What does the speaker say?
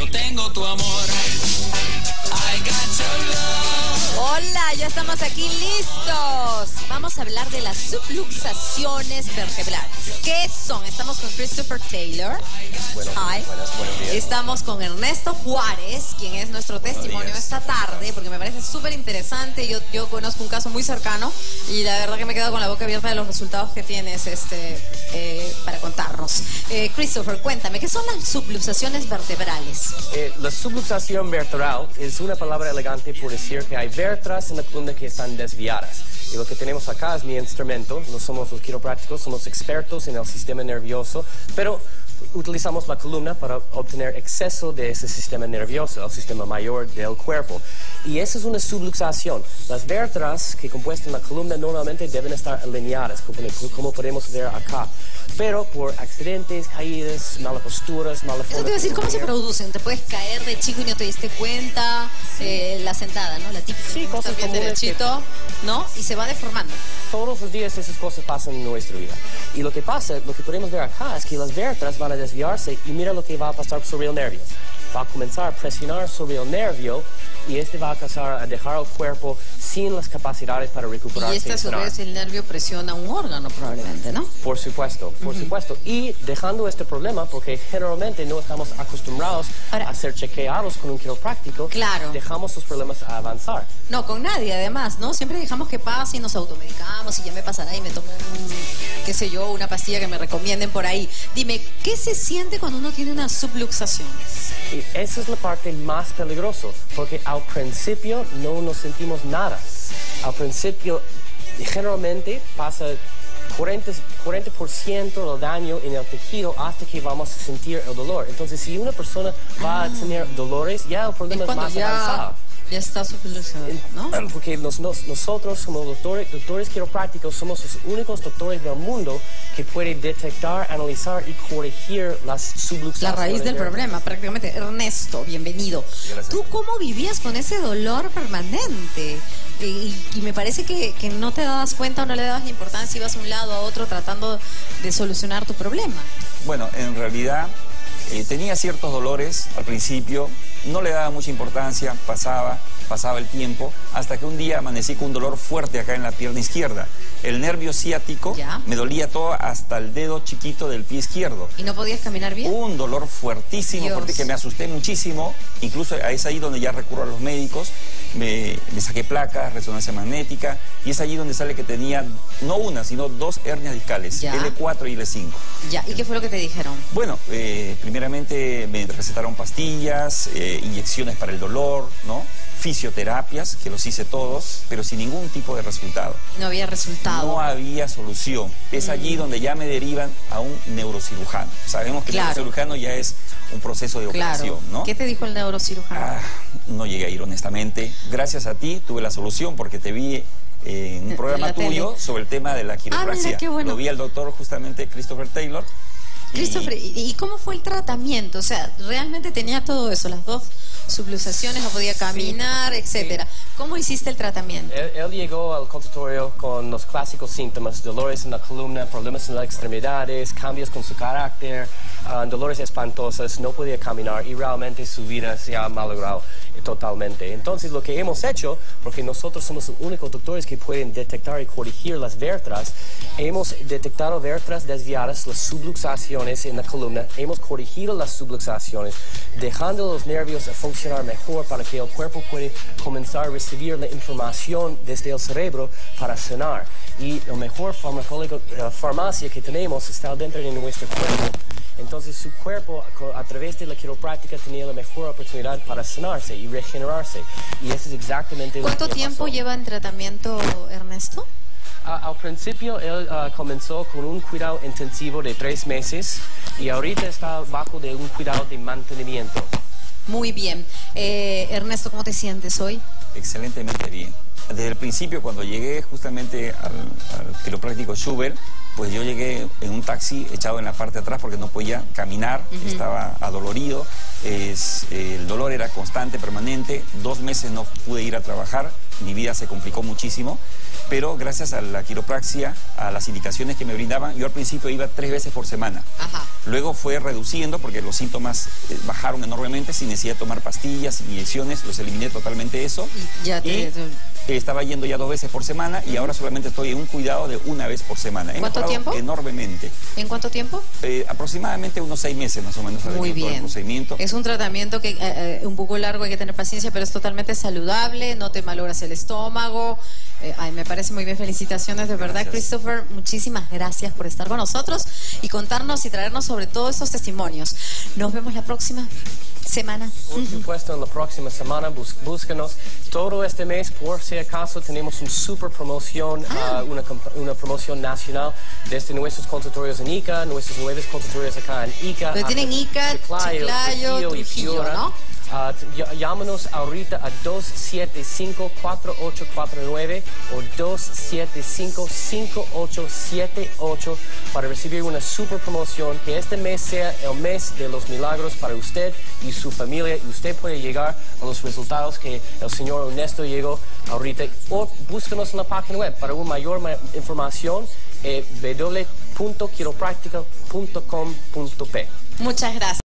yo tengo tu amor. I got your love. Hola, ya estamos aquí listos. Vamos a hablar de las subluxaciones vertebrales. ¿Qué son? Estamos con Christopher Taylor. Bueno, Hi. buenas, buenos días. Estamos con Ernesto Juárez, quien es nuestro testimonio días. esta tarde, porque me parece súper interesante. Yo, yo conozco un caso muy cercano y la verdad que me he quedado con la boca abierta de los resultados que tienes este, eh, para contarnos. Eh, Christopher, cuéntame, ¿qué son las subluxaciones vertebrales? Eh, la subluxación vertebral es una palabra elegante por decir que hay vértebras en la columna que están desviadas. Y lo que tenemos acá es mi instrumento. No somos los quiroprácticos, somos expertos en el sistema nervioso, pero utilizamos la columna para obtener exceso de ese sistema nervioso, el sistema mayor del cuerpo. Y esa es una subluxación. Las vértebras que compuestan la columna normalmente deben estar alineadas, como, como podemos ver acá. Pero por accidentes, caídas, malas posturas, mala Eso forma te decir, de ¿cómo se producen? ¿Te puedes caer de chico y no te diste cuenta? Eh, la sentada, ¿no? La típica. Sí, cosas bien comunes que- derechito, ¿no? Y se va deformando. Todos los días esas cosas pasan en nuestra vida. Y lo que pasa, lo que podemos ver acá es que las vértebras van desviarse y mira lo que va a pasar sobre el nervio. Va a comenzar a presionar sobre el nervio y este va a pasar a dejar el cuerpo sin las capacidades para recuperarse. Y esta a su vez el nervio presiona un órgano probablemente, ¿no? Por supuesto, por supuesto. Y dejando este problema, porque generalmente no estamos acostumbrados Ahora- a ser chequeados con un quiropráctico, Claro. dejamos los problemas a avanzar. No, con nadie además, ¿no? Siempre dejamos que pase y nos automedicamos y ya me pasará y me tomo un, qué sé yo, una pastilla que me recomienden por ahí. Dime, ¿qué se siente cuando uno tiene una subluxación? Y esa es la parte más peligrosa, porque al principio no nos sentimos nada. Al principio, generalmente pasa 40%, 40 del daño en el tejido hasta que vamos a sentir el dolor. Entonces, si una persona va a tener dolores, ya el problema Es más ya, avanzado. Ya está subluxado, ¿no? Porque nos- nos- nosotros, como doctores, doctores quiroprácticos, somos los únicos doctores del mundo que pueden detectar, analizar y corregir las subluxaciones. La raíz del problema, prácticamente. Ernesto, bienvenido. Gracias. ¿Tú cómo vivías con ese dolor permanente? Y, y me parece que, que no te dabas cuenta o no le dabas la importancia, ibas a un lado a otro tratando de solucionar tu problema. Bueno, en realidad eh, tenía ciertos dolores al principio, no le daba mucha importancia, pasaba, pasaba el tiempo, hasta que un día amanecí con un dolor fuerte acá en la pierna izquierda. El nervio ciático Ya. me dolía todo hasta el dedo chiquito del pie izquierdo. ¿Y no podías caminar bien? Un dolor fuertísimo, Dios. fuerte, que me asusté muchísimo. Incluso es ahí donde ya recurro a los médicos. Me, me saqué placas, resonancia magnética. Y es allí donde sale que tenía no una, sino dos hernias discales, Ya. L4 y L5. Ya, ¿y qué fue lo que te dijeron? Bueno, eh, primeramente me recetaron pastillas, eh, inyecciones para el dolor, ¿no? Fisioterapias, que los hice todos, pero sin ningún tipo de resultado. No había resultado. No había solución. Es allí donde ya me derivan a un neurocirujano. Sabemos que Claro. el neurocirujano ya es un proceso de claro. operación, ¿no? ¿Qué te dijo el neurocirujano? Ah, no llegué a ir honestamente. Gracias a ti tuve la solución porque te vi eh, en un programa tuyo tele. sobre el tema de la quiropraxia. qué bueno. Lo vi al doctor justamente Christopher Taylor. Christopher, ¿y, y cómo fue el tratamiento? O sea, realmente tenía todo eso, las dos subluxaciones, no podía caminar, etcétera. ¿Cómo hiciste el tratamiento? Él, él llegó al consultorio con los clásicos síntomas, dolores en la columna, problemas en las extremidades, cambios con su carácter, ah, dolores espantosos, no podía caminar y realmente su vida se ha malogrado totalmente. Entonces lo que hemos hecho, porque nosotros somos los únicos doctores que pueden detectar y corregir las vértebras, hemos detectado vértebras desviadas, las subluxaciones en la columna, hemos corregido las subluxaciones, dejando los nervios a funcionar mejor para que el cuerpo pueda comenzar a recibir la información desde el cerebro para sanar. Y la mejor eh, farmacia que tenemos está dentro de nuestro cuerpo. Entonces su cuerpo a través de la quiropráctica tenía la mejor oportunidad para sanarse y regenerarse. Y eso es exactamente lo ¿Cuánto que tiempo pasó. lleva en tratamiento, Ernesto? A- al principio él ah, comenzó con un cuidado intensivo de tres meses y ahorita está bajo de un cuidado de mantenimiento. Muy bien. Eh, Ernesto, ¿cómo te sientes hoy? excelentemente bien. Desde el principio, cuando llegué justamente al, al quiropráctico Schubert, pues yo llegué en un taxi echado en la parte de atrás porque no podía caminar, estaba adolorido, es, el dolor era constante, permanente, dos meses no pude ir a trabajar mi vida se complicó muchísimo, pero gracias a la quiropraxia, a las indicaciones que me brindaban, yo al principio iba tres veces por semana. Ajá. Luego fue reduciendo porque los síntomas eh, bajaron enormemente sin necesidad de tomar pastillas, inyecciones, los eliminé totalmente eso. Y ya te- Y, estaba yendo ya dos veces por semana y ahora solamente estoy en un cuidado de una vez por semana. He ¿Cuánto tiempo? Enormemente. ¿En cuánto tiempo? Eh, aproximadamente unos seis meses más o menos Muy todo el bien. procedimiento. Es un tratamiento que eh, eh, un poco largo, hay que tener paciencia, pero es totalmente saludable, no te malogras el estómago. Eh, ay, me parece muy bien, felicitaciones de verdad, Gracias. Christopher. Muchísimas gracias por estar con nosotros y contarnos y traernos sobre todo estos testimonios. Nos vemos la próxima semana. Por supuesto, en la próxima semana búscanos. Todo este mes, por si acaso, tenemos una super promoción, ah, una, comp- una promoción nacional desde nuestros consultorios en Ica, nuestros nuevos consultorios acá en Ica. Pero tienen hasta Ica, Chiclayo, y Trujillo, Piura. ¿no? Ll- llámanos ahorita a 275-4849 o 275-5878 para recibir una super promoción. Que este mes sea el mes de los milagros para usted y su familia y usted puede llegar a los resultados que el señor Ernesto llegó ahorita. O búscanos en la página web para una mayor ma- información eh, www.quiropráctica.com.p. Muchas gracias.